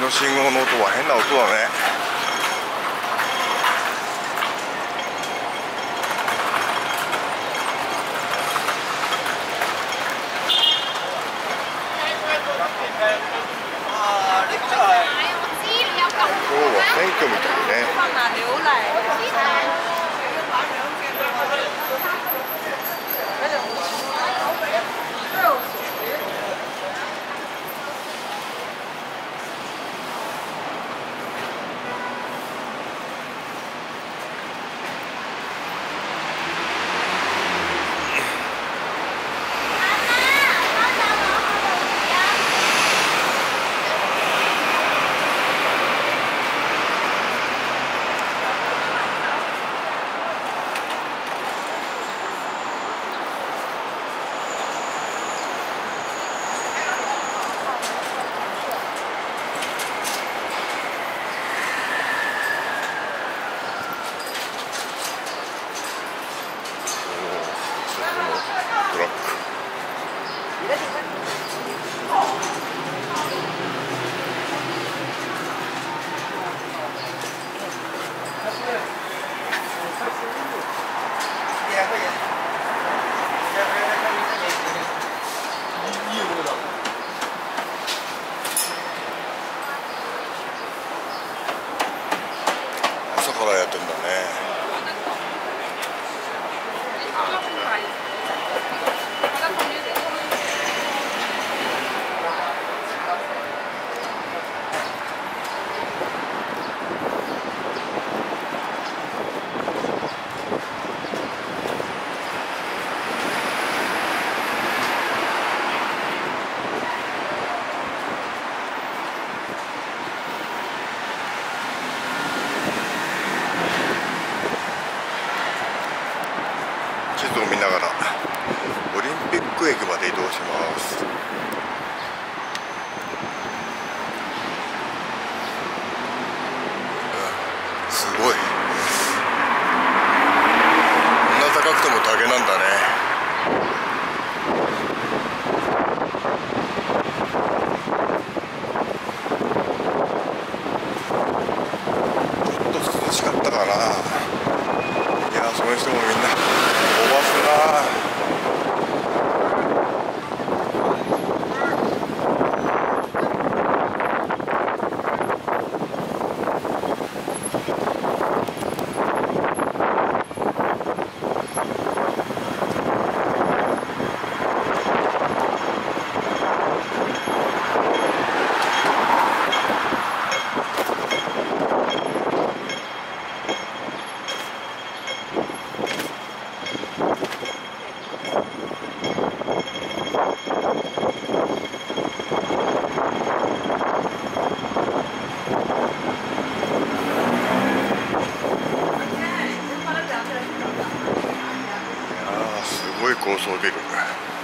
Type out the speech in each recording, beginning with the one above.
の信号の音は変な音だね。図を見ながらオリンピック駅まで移動します。Right.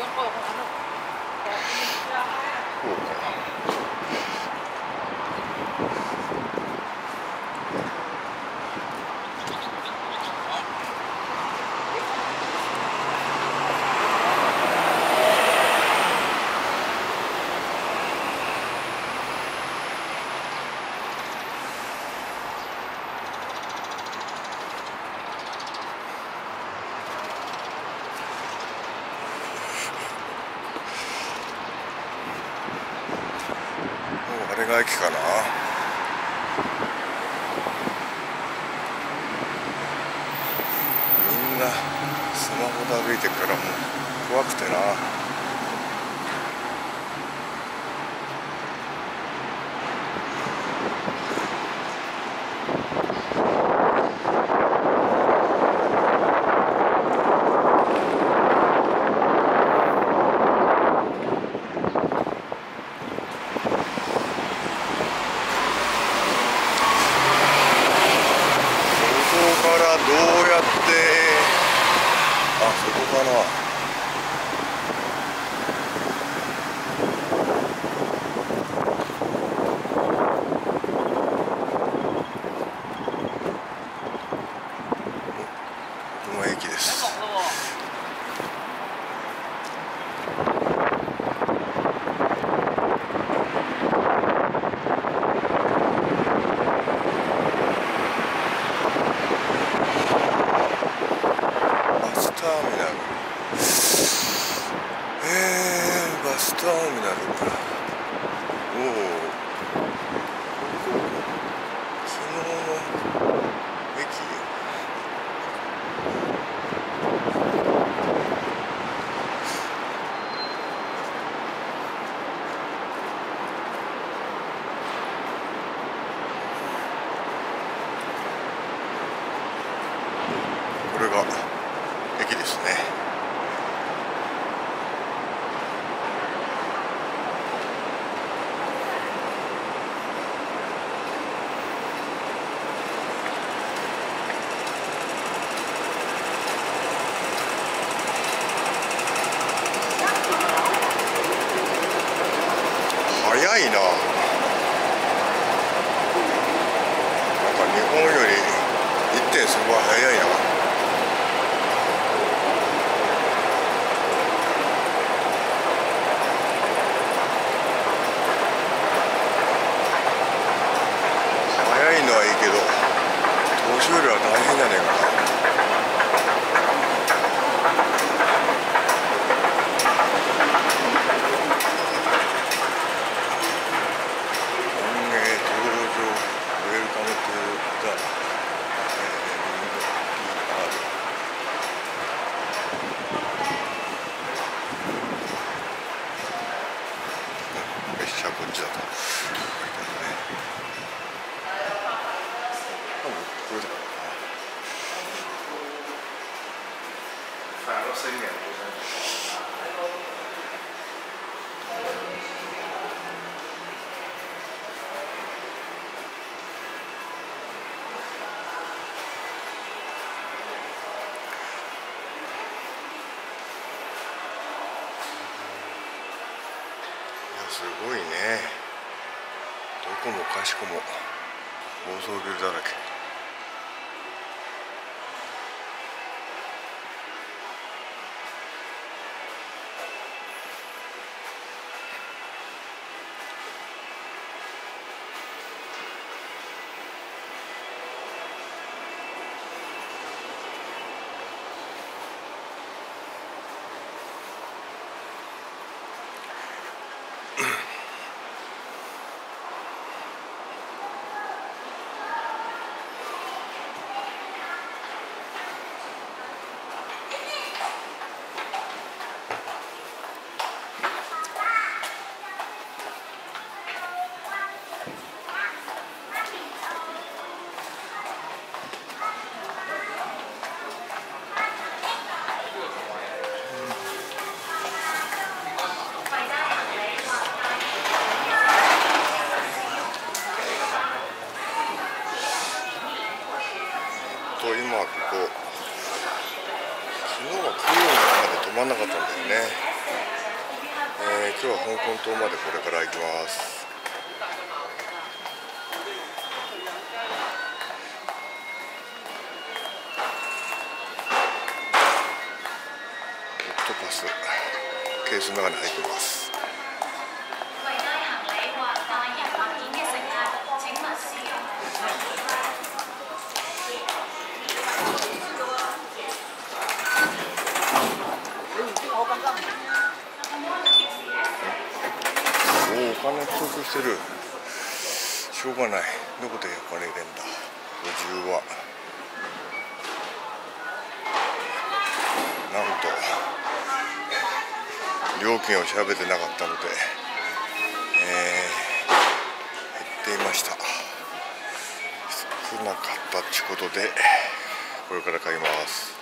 วันโกของลูก が駅かな。みんなスマホで歩いてるからもう怖くてなここからどうやってあそこかなここが駅ですバスターミナルえー、バスター Ay, ay. ごいね。どこもかしこも妄想ビルだらけと今ここ昨日は空港まんなかったんだよね、えー今日は香港島までこれから行きます。オクトパス。ケースの中に入ってます。してる。しょうがない。どこでお金入れんだ。50は。なんと料金を調べてなかったので、えー減っていました。少なかったってことでこれから買います。